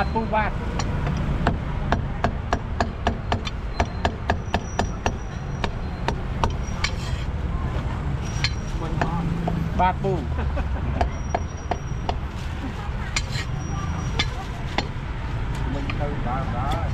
បាទពូបាទបាទពូមិនទៅដើរដើរ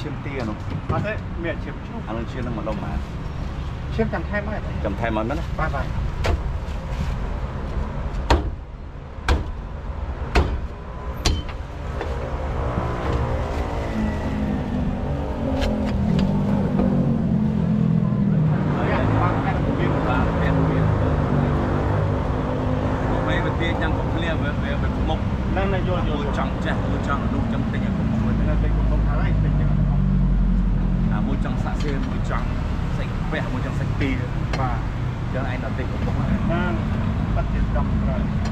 ឈាមទានោះអត់ទេមានឈាមជ្រូកអានឹងឈាមនឹងមកដុំមកឈាមចាំថែមហើយចាំថែមមកមែនណាបាទបាទ វះមួយចង់សាច់ពីបាទចឹងឯងដល់តិចបងបាទបាត់ទៀតដល់ក្រោយ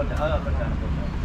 Buat.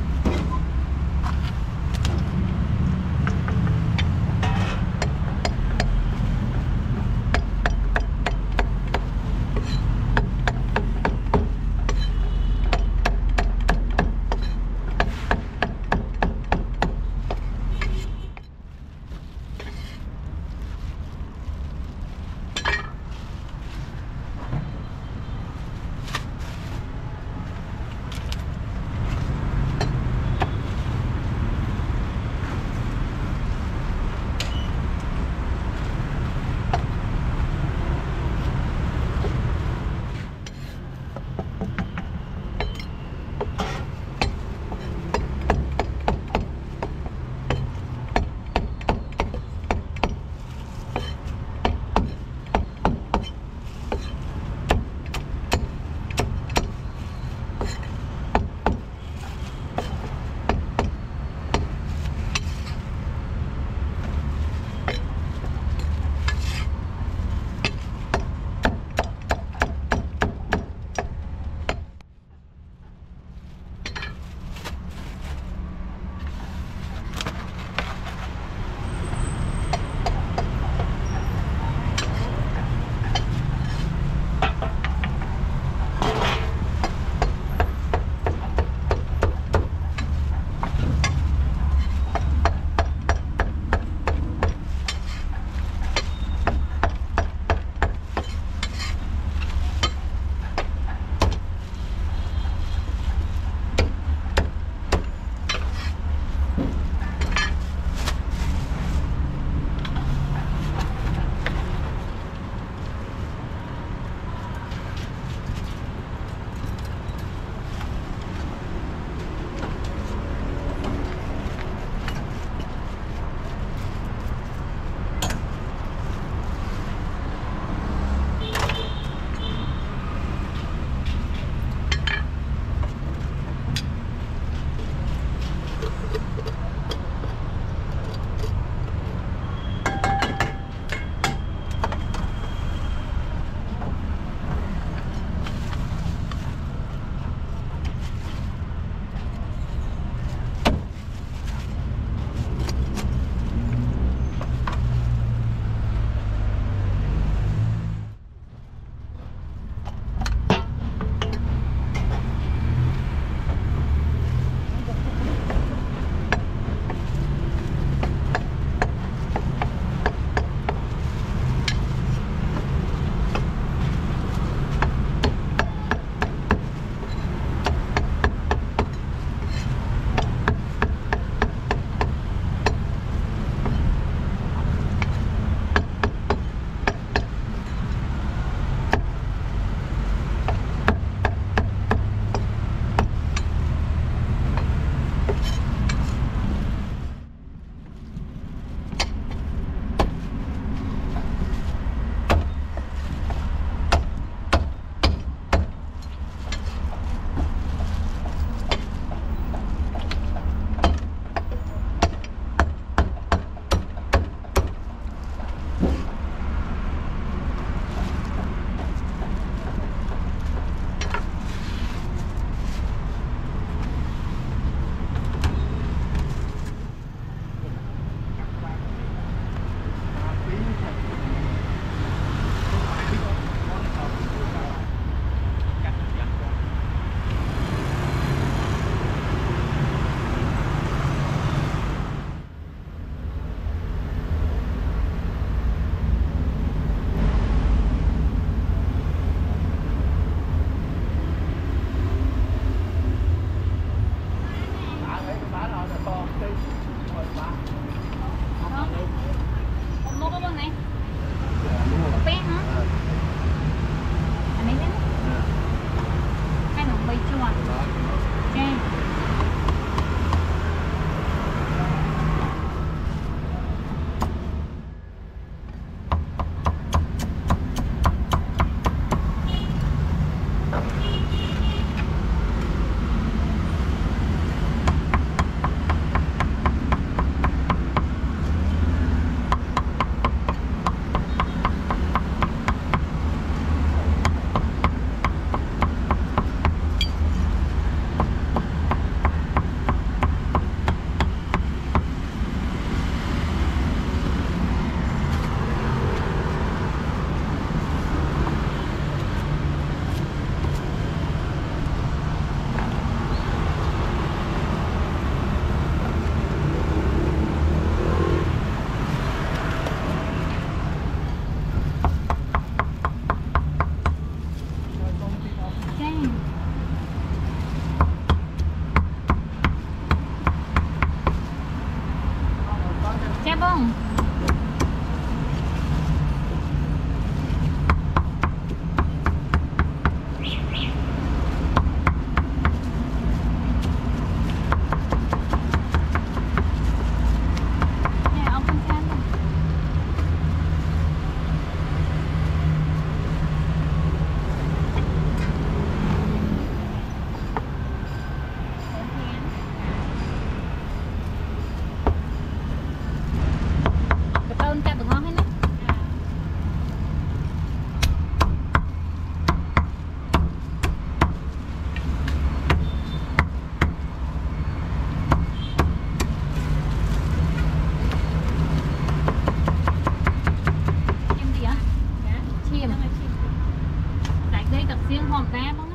dây đặc riêng hòm ra không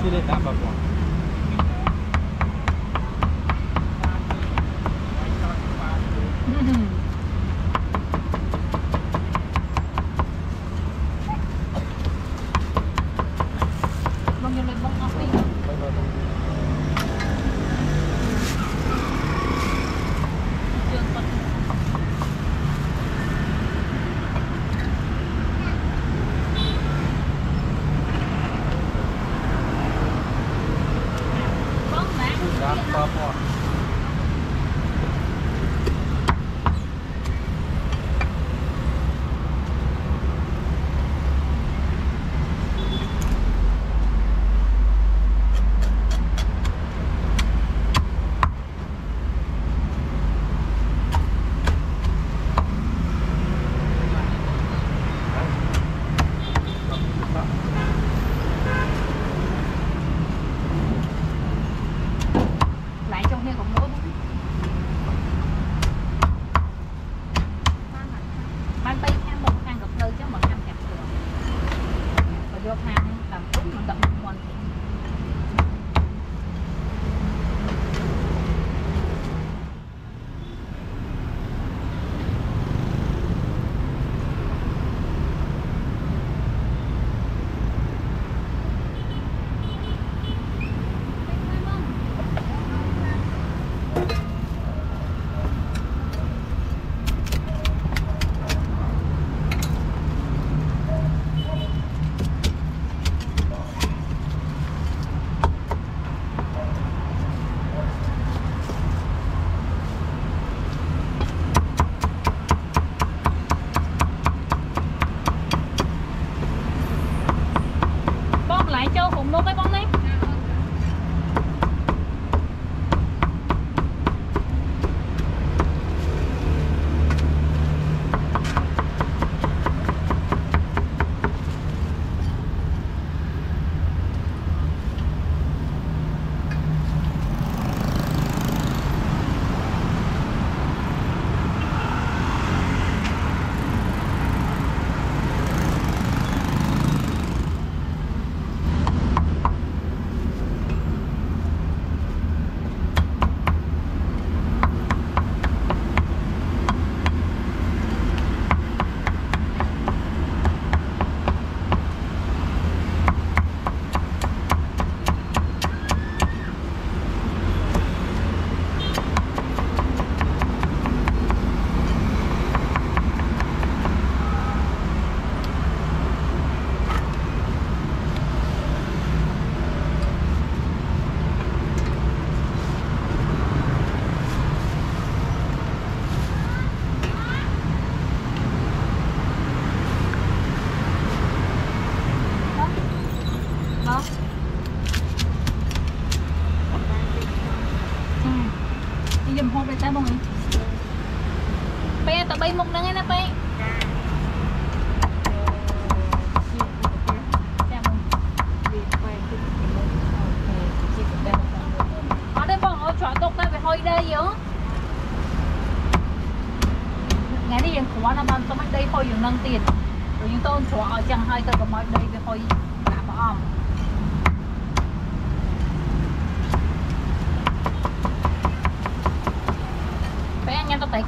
Sile tapa bom.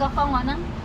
放完了？